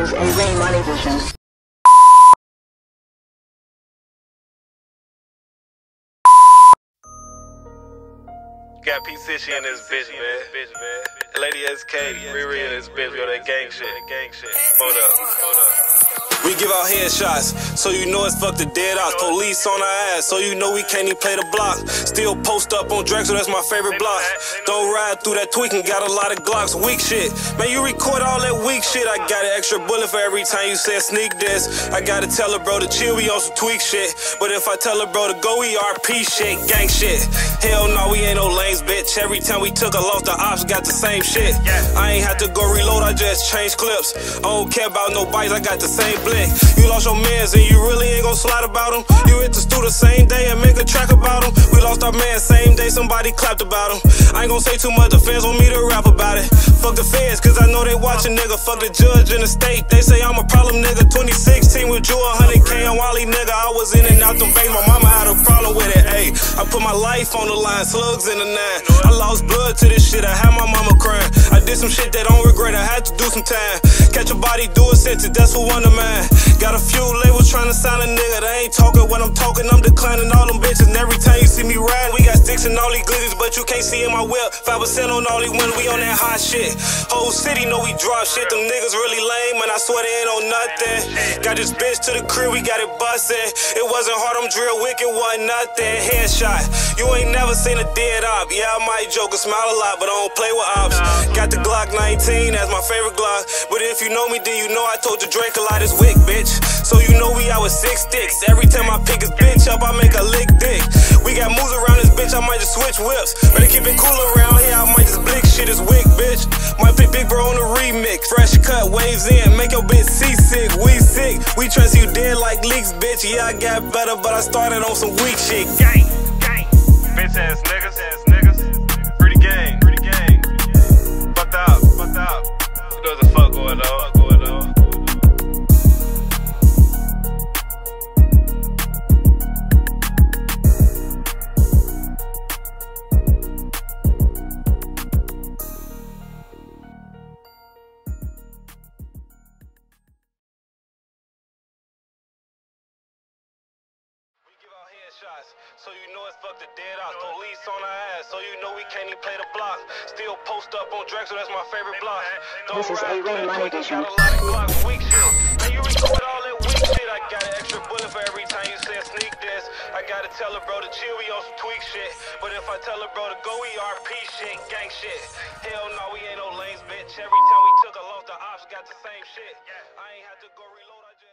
This is Insane Money Vision. Got P Sissy in this bitch, man. Lady SK, Riri in this bitch, yo, that gang shit. Gang shit. Hold up, hold up. We give out headshots, so you know it's fuck the dead ops. Police on our ass, so you know we can't even play the block. Still post up on Drexel, that's my favorite block. Don't ride through that tweaking, got a lot of Glocks, weak shit. Man, you record all that weak shit. I got an extra bullet for every time you say sneak this. I gotta tell her, bro, to chill, we on some tweak shit. But if I tell her, bro, to go ERP shit, gang shit. Hell no, we ain't no lanes, bitch. Every time we took a loss, the ops got the same shit. I ain't had to go reload, I just changed clips. I don't care about no bites, I got the same blick. You lost your mans and you really ain't gon' slide about them. You hit the stool the same day and make a track about them. We lost our man same day, somebody clapped about him. I ain't gon' say too much, the fans want me to rap about it. Fuck the fans, cause I know they watching nigga. Fuck the judge in the state, they say I'm a problem nigga. 2016 with you 100k on Wally nigga. I was in and out them banks, my mama had a problem with it. Ayy, I put my life on the line, slugs in the nine. I lost blood to this shit, I had my mama crying. Did some shit that I don't regret, I had to do some time. Catch a body, do a sentence, that's for one of mine. Got a few labels trying to sign a nigga. They ain't talking when I'm talking. I'm declining all them bitches. And every time you see me ride, and all these glitches, but you can't see in my whip. 5% on all these when we on that hot shit. Whole city know we drop shit. Them niggas really lame, and I swear they ain't on nothing. Got this bitch to the crib, we got it bustin'. It wasn't hard, I'm drill wicked, wasn't nothing. Headshot. You ain't never seen a dead op. Yeah, I might joke and smile a lot, but I don't play with ops. Got the Glock 19, that's my favorite Glock. But if you know me, then you know I told you Drake a lot is wick, bitch. So you know we out with six sticks. Every time I pick his bitch up, I make a lick switch whips. Better keep it cool around here, I might just blick shit is wick, bitch. Might pick Big Bro on the remix. Fresh cut, waves in, make your bitch seasick. We sick, we trust you dead like leaks, bitch. Yeah, I got better, but I started on some weak shit. Gang, gang. Bitch ass niggas. Headshots, so you know it's fuck the dead ops. Police on our ass, so you know we can't even play the block. Still post up on Drexel, that's my favorite block. Don't This is ride A-Ring through the Money tweaking, Vision. got a lot of Glocks, weak shit. Man, you record all that weak shit. I got an extra bullet for every time you say sneak this. I gotta tell her, bro, to chill, we on some tweak shit. But if I tell her, bro, to go ERP shit, gang shit. Hell no, we ain't no lanes, bitch. Every time we took a loss, the ops got the same shit. I ain't had to go reload, I just.